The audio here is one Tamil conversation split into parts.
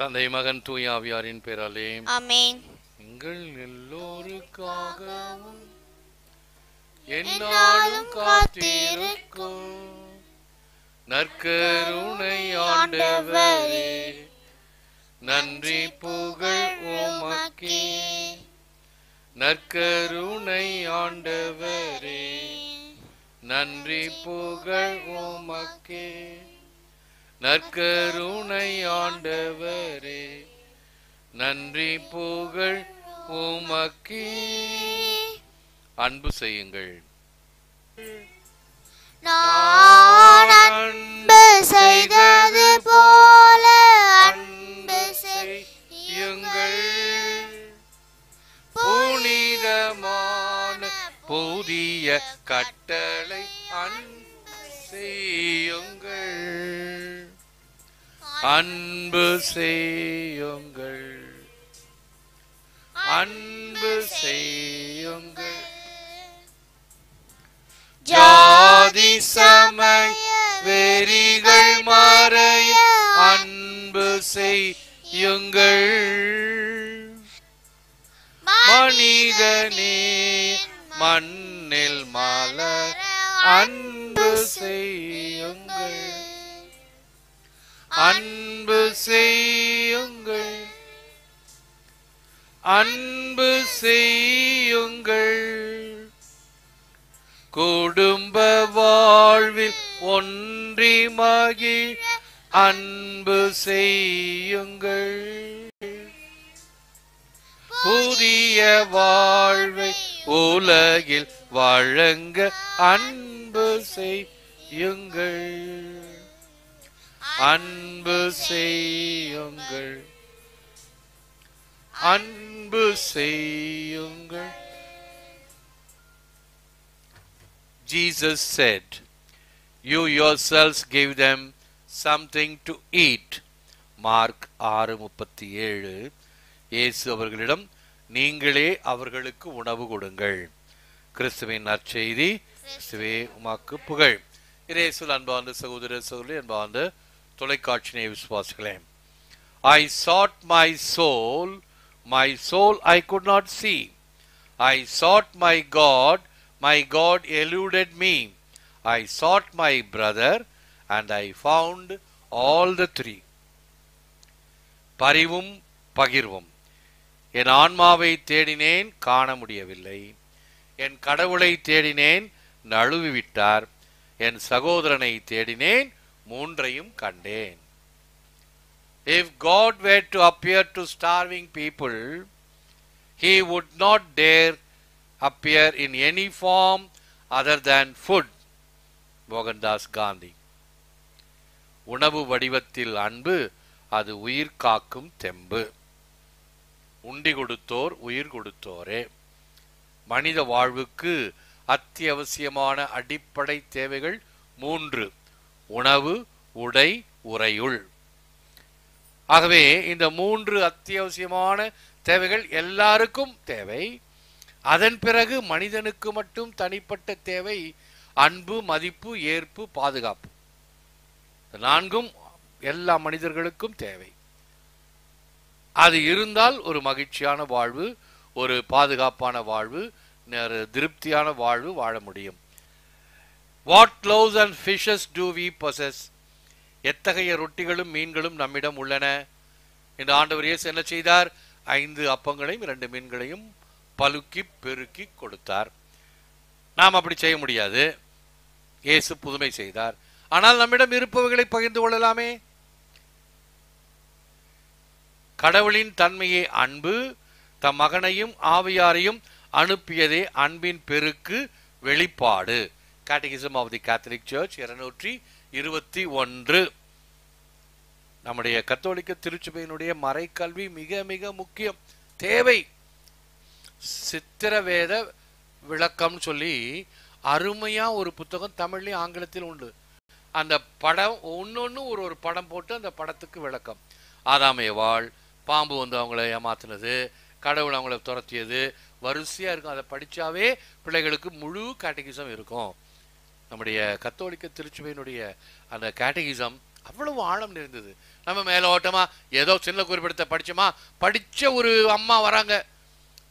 தந்தை மகன் தூய ஆவியாரின் பேராலே ஆமென். எங்கள் எல்லோருக்காகவும் என்னாலும் காத்திருக்கும் நற்கருணை ஆண்டவரே. நன்றி புகழ் உமக்கே. நற்கருணை ஆண்டவரே. நன்றி புகழ் உமக்கே. நற்கருணை ஆண்டவரே. நன்றி புகழ் உமக்கே. அன்பு செய்யுங்கள். நான் அன்பு செய்தது போல அன்பு செய்யுங்கள். புனிதமான புதிய கட்டளை அன்பு செய்யுங்கள். அன்பு செய்யுங்கள். அன்பு செய்யுங்கள். ஜாதி சமய வெறிகள் மறைய அன்பு செய்யுங்கள். மனிதனே மண்ணில் மலர் அன்பு செய்யுங்கள். அன்பு செய்யுங்கள். அன்பு செய்யுங்கள். குடும்ப வாழ்வில் ஒன்றி மகி அன்பு செய்யுங்கள். புதிய வாழ்வை உலகில் வழங்க அன்பு செய்யுங்கள். அன்பு செய்யுங்கள். அன்பு செய்யுங்கள். Jesus said, You yourselves gave them something to eat. Mark ஆறு முப்பத்தி ஏழு. இயேசு அவர்களிடம் நீங்களே அவர்களுக்கு உணவு கொடுங்கள். கிறிஸ்துவின் நற்செய்தி கிறிஸ்துவே உமாக்கு புகழ். இயேசுல் அன்பார்ந்த சகோதர சகோதரி அன்பார்ந்த தொலைக்காட்சி நேய விசுவாசிகளே I sought my soul my soul I could not see I sought my God my God eluded me I sought my brother and I found all the three பரிவும் பகிர்வும் என் ஆன்மாவை தேடினேன் காண முடியவில்லை என் கடவுளை தேடினேன் நழுவிவிட்டார் என் சகோதரனை தேடினேன் மூன்றையும் கண்டேன். If God were to appear to starving people he would not dare appear in any form other than food Mohandas Gandhi. உணவு வடிவத்தில் அன்பு அது உயிர் காக்கும் தெம்பு. உண்டி கொடுத்தோர் உயிர் கொடுத்தோரே. மனித வாழ்வுக்கு அத்தியாவசியமான அடிப்படை தேவைகள் மூன்று. உணவு உடை உறையுள். ஆகவே இந்த மூன்று அத்தியாவசியமான தேவைகள் எல்லாருக்கும் தேவை. அதன் பிறகு மனிதனுக்கு மட்டும் தனிப்பட்ட தேவை அன்பு மதிப்பு ஏற்பு பாதுகாப்பு. நான்கும் எல்லா மனிதர்களுக்கும் தேவை. அது இருந்தால் ஒரு மகிழ்ச்சியான வாழ்வு ஒரு பாதுகாப்பான வாழ்வு ஒரு திருப்தியான வாழ்வு வாழ முடியும். What loaves and fishes do we possess எத்தகைய ரொட்டிகளும் மீன்களும் நம்மிடம் உள்ளன? என்று ஆண்டவர் இயேசு என்ன செய்தார்? ஐந்து அப்பங்களையும் இரண்டு மீன்களையும் பலுக்கி பெருக்கி கொடுத்தார். நாம் அப்படி செய்ய முடியாது. இயேசு புதுமை செய்தார். ஆனால் நம்மிடம் இருப்பவர்களை பகிர்ந்து கொள்ளலாமே. கடவுளின் தன்மையை அன்பு தம் மகனையும் ஆவியாரையும் அனுப்பியதே அன்பின் பெருக்கு வெளிப்பாடு. Catechism of the Catholic Church இருநூற்றி இருபத்தி ஒன்று. நம்முடைய கத்தோலிக்க திருச்சபையினுடைய மறைக்கல்வி மிக மிக முக்கியம். தேவை. சித்திரவேத விளக்கம் சொல்லி அருமையாக ஒரு புத்தகம் தமிழ்லையும் ஆங்கிலத்தில் உண்டு. அந்த படம் ஒன்று ஒரு ஒரு படம் போட்டு அந்த படத்துக்கு விளக்கம். ஆதாமைய வாழ் பாம்பு வந்து அவங்கள ஏமாத்தினது கடவுள் அவங்கள துரத்தியது வரிசையாக இருக்கும். அதை படித்தாவே பிள்ளைகளுக்கு முழு கேட்டகிசம் இருக்கும். நம்முடைய கத்தோலிக்க திருச்சபையினுடைய அந்த கேட்டகிசம் அவ்வளவு ஆழம் நிறைந்தது. நம்ம மேலோட்டமா ஏதோ சின்ன குறிப்பிடத்தை படிச்சோமா? படிச்ச ஒரு அம்மா வராங்க.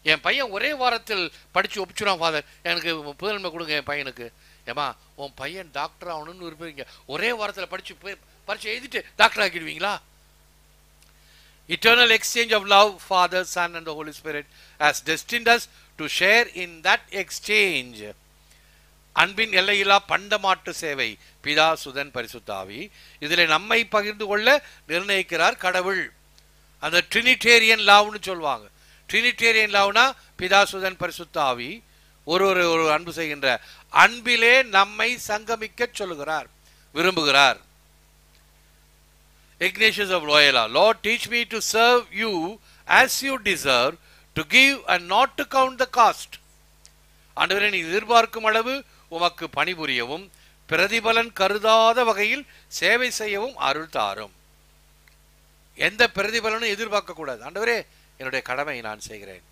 என் பையன் ஒரே வாரத்தில் படிச்சு ஒப்பிச்சுடான் ஃபாதர் எனக்கு புதன்மை கொடுங்க என் பையனுக்கு. ஏமா உன் பையன் டாக்டர் ஆகணும்னு விரும்புறீங்க. ஒரே வாரத்தில் படிச்சு போய் பரிச்சை எழுதிட்டு doctor ஆக்கிடுவீங்களா? Eternal exchange of love Father Son and Holy Spirit as destined to share in that exchange. அன்பின் எல்லையிலா பண்டமாட்டு சேவை. பிதா சுதன் பரிசுத்தாவி. இதில் நம்மை பகிர்ந்து கொள்ள நிர்ணயிக்கிறார் கடவுள். அந்த ட்ரினிடேரியன் லாவ்னு சொல்லுவாங்க ட்ரினிடேரியன் லாவ்னா பிதா சுதன் பரிசுத்தாவி. ஒரு ஒரு ஒரு அன்பு செய்கின்ற அன்பிலே நம்மை சங்கமிக்க சொல்லுகிறார் விரும்புகிறார். Ignatius of Loyola, Lord, teach me to serve you as you deserve, to give and not to count the cost. ஆண்டவரே நீ எதிர்பார்க்கும் அளவு உமக்கு பணிபுரியவும் பிரதிபலன் கருதாத வகையில் சேவை செய்யவும் அருள் தாரும். எந்த பிரதிபலனும் எதிர்பார்க்க கூடாது. ஆண்டவரே என்னுடைய கடமையை நான் செய்கிறேன்.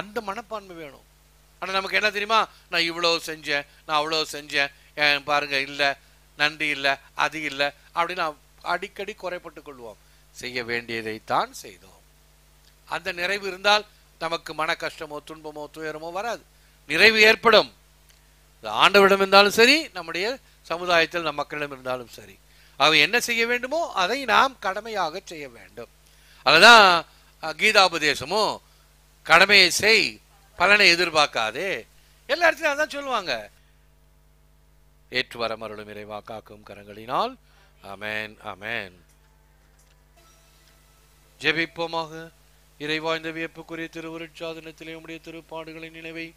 அந்த மனப்பான்மை வேணும். ஆனா நமக்கு என்ன தெரியுமா? நான் இவ்வளோ செஞ்சேன் நான் அவ்வளோ செஞ்சேன் பாருங்க இல்லை நன்றி இல்லை அது இல்லை அப்படின்னு அடிக்கடி குறைப்பட்டு கொள்வோம். செய்ய வேண்டியதை தான் செய்தோம். அந்த நிறைவு இருந்தால் நமக்கு மன கஷ்டமோ துன்பமோ துயரமோ வராது. நிறைவு ஏற்படும். ஆண்டவரிடம் இருந்தாலும் சரி நம்முடைய சமுதாயத்தில் நம் மக்களிடம் இருந்தாலும் சரி. அவன் என்ன செய்ய வேண்டுமோ அதை நாம் கடமையாக செய்ய வேண்டும். அதுதான் கீதாபதேசமும் கடமையை செய் பலனை எதிர்பார்க்காதே. எல்லா இடத்துலையும் அதான் சொல்லுவாங்க. ஏற்று வர மருளும் இறைவா காக்கும் கரங்களினால். அமேன் அமேன் ஜெபிப்போமாக. இறைவாய்ந்த வியப்புக்குரிய திருவுருட்சாதனத்திலே உடைய திருப்பாடுகளின் நினைவை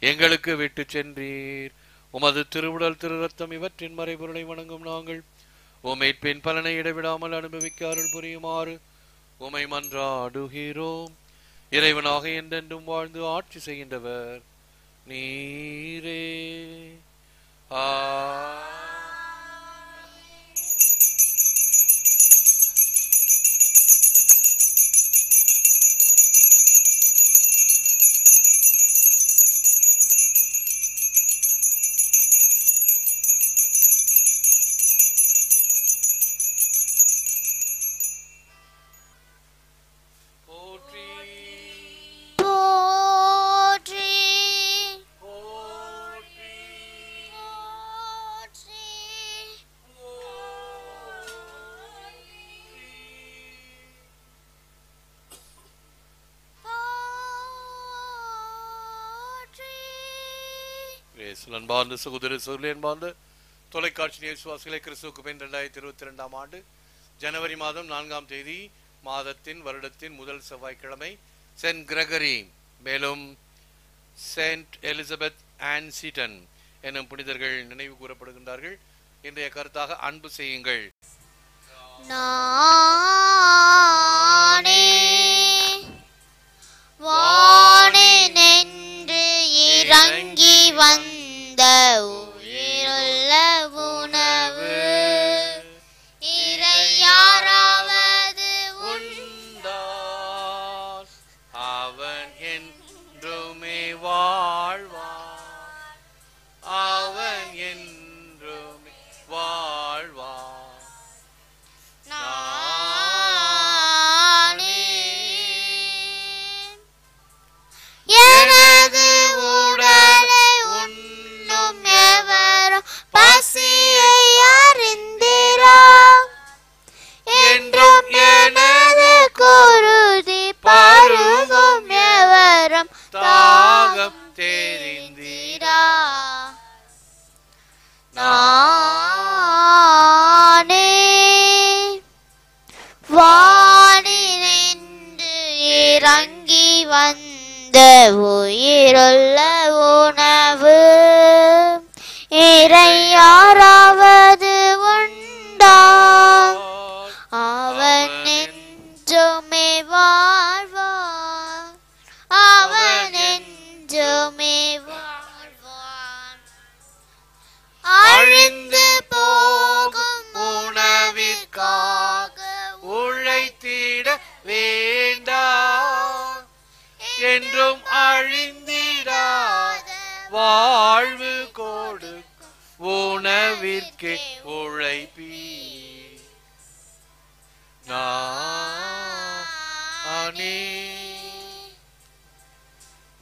எங்களுக்கு விட்டு சென்றீர். உமது திருவுடல் திரு ரத்தம் இவற்றின் மறைபொருளை வணங்கும் நாங்கள். உமை பின் பலனை இடைவிடாமல் அனுபவிக்க அருள் புரியுமாறு உமை மன்றாடுகிறோம். இறைவனாக என்றென்றும் வாழ்ந்து ஆட்சி செய்கின்றவர் நீரே. ஆ இயேசுவில் அன்பார்ந்த சகோதர சகோதரி அன்பார்ந்த தொலைக்காட்சி நேசுவாசிகளை கிறிஸ்துவுக்கு பின் ரெண்டாயிரத்தி இருபத்தி ரெண்டாம் ஆண்டு ஜனவரி மாதம் நான்காம் தேதி மாதத்தின் வருடத்தின் முதல் செவ்வாய்க்கிழமை சென்ட் கிரகரி மேலும் சென்ட் எலிசபெத் ஆன் சீட்டன் என்னும் புனிதர்கள் நினைவு கூறப்படுகின்றார்கள். இன்றைய கருத்தாக அன்பு செய்யுங்கள். உயிருள்ள உணவு. இறையாராவது உண்டார் அவன் என்றுமே வா வந்த உயிருள்ள உணவு இறை வாழ்வு கோடு உணவிற்கே உழைப்பி. நானே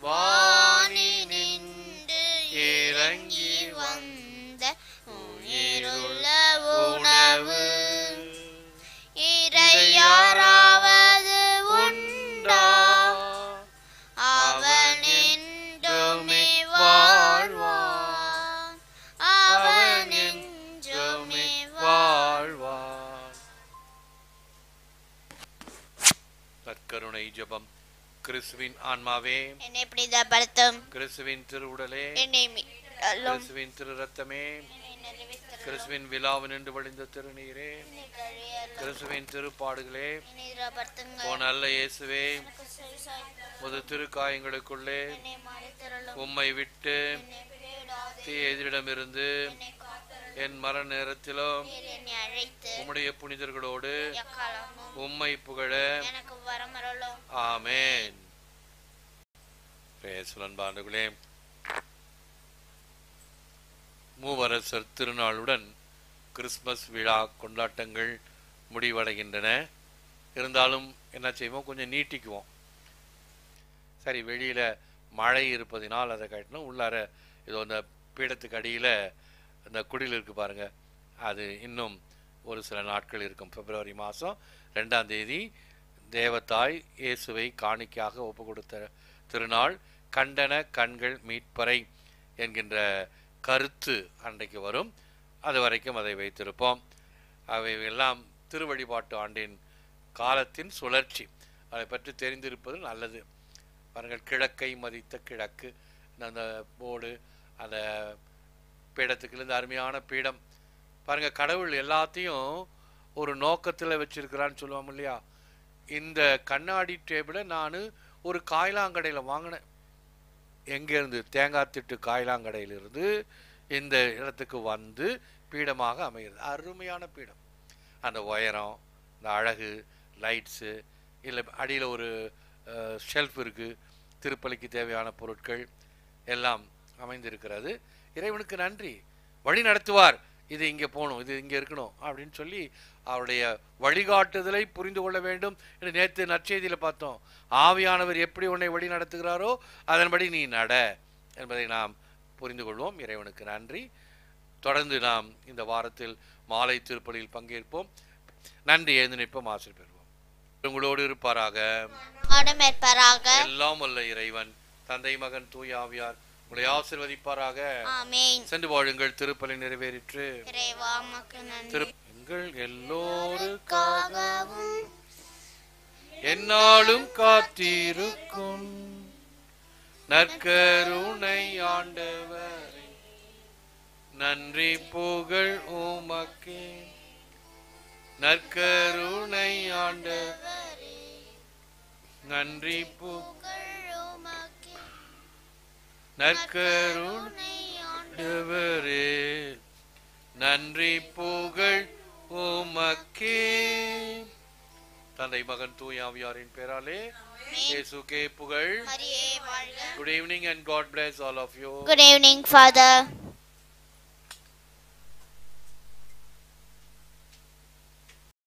வா கிறிஸ்துவின் ஆன்மாவே என்னை பிடிதப்படுத்தும் கிறிஸ்துவின் திருவுடலே என்னை கிறிஸ்துவின் திரு ரத்தமே கிறிஸ்துவின் விழாவு நின்று வழிந்த திருநீரே கிறிஸ்துவின் திருப்பாடுகளே ஓ நல்ல இயேசுவே முது திருக்காயங்களுக்குள்ளே உம்மை விட்டு தீயதிடமிருந்து என்னை காத்தருளும். என் மர நேரத்திலும் உம்முடைய புனிதர்களோடு உம்மை புகழ ஆமென். பேசுலன்பாண்டுகளே மூவரசர் திருநாளுடன் கிறிஸ்மஸ் விழா கொண்டாட்டங்கள் முடிவடைகின்றன. இருந்தாலும் என்ன செய்வோம்? கொஞ்சம் நீட்டிக்குவோம். சரி வெளியில மழை இருப்பதினால் அதை காட்டினோம் உள்ளார ஏதோ அந்த பீடத்துக்கு அடியில் அந்த குடில் இருக்கு பாருங்க. அது இன்னும் ஒரு சில நாட்கள் இருக்கும். பிப்ரவரி மாதம் ரெண்டாம் தேதி தேவத்தாய் இயேசுவை காணிக்கையாக ஒப்பு கொடுத்த திருநாள் கண்டன கண்கள் மீட்பறை என்கின்ற கருத்து அன்றைக்கு வரும். அது வரைக்கும் அதை வைத்திருப்போம். அவை எல்லாம் திருவழிபாட்டு ஆண்டின் காலத்தின் சுழற்சி. அதை பற்றி தெரிந்திருப்பது நல்லது. பாருங்கள் கிழக்கை மதித்த கிழக்கு அந்த போர்டு அந்த பீடத்துக்கு அருமையான பீடம். பாருங்கள் கடவுள் எல்லாத்தையும் ஒரு நோக்கத்தில் வச்சிருக்கிறான்னு சொல்லுவோம் இல்லையா? இந்த கண்ணாடி டேபிளை நான் ஒரு காய்லாங்கடையில் வாங்கினேன். எங்கேருந்து தேங்காய் திட்டு காய்லாங்கடையிலிருந்து இந்த இடத்துக்கு வந்து பீடமாக அமைகிறது. அருமையான பீடம். அந்த உயரம் இந்த அழகு லைட்ஸு இல்லை அடியில் ஒரு ஷெல்ஃப் இருக்குது திருப்பலிக்கு தேவையான பொருட்கள் எல்லாம் அமைந்திருக்கிறது. இறைவனுக்கு நன்றி. வழி நடத்துவார். இது இங்கே போகணும் இது இங்கே இருக்கணும் அப்படின்னு சொல்லி அவருடைய வழிகாட்டுதலை புரிந்து கொள்ள வேண்டும் என்று நேற்று நற்செய்தியில் பார்த்தோம். ஆவியானவர் எப்படி உன்னை வழி நடத்துகிறாரோ அதன்படி நீ நட என்பதை நாம் புரிந்து கொள்வோம். இறைவனுக்கு நன்றி. தொடர்ந்து நாம் இந்த வாரத்தில் மாலை திருப்பலியில் பங்கேற்போம். நன்றி எழுந்து நிற்போம் ஆசை பெறுவோம் உங்களோடு இருப்பாராக. எல்லாம் வல்ல இறைவன் தந்தை மகன் தூய ஆவியார் உங்களை ஆசிர்வதிப்பாராக. சென்று வாழுங்கள் திருப்பலி நிறைவேறிற்று. எங்கள் எல்லோருக்காகவும். காகவும் என்னாலும் காத்திருக்கும். நற்கருணை ஆண்டவரே. நன்றி புகழ் உமக்கே. நற்கருணை ஆண்டவர். நன்றி பு புகழுமக்கே நற்கருணை ஆண்டவரே நன்றி புகழ் உமக்கே. தந்தை மகன் தூயாவியாரின் பேராலே இயேசுக்கே புகழ். Good evening and God bless all of you. Good evening, Father.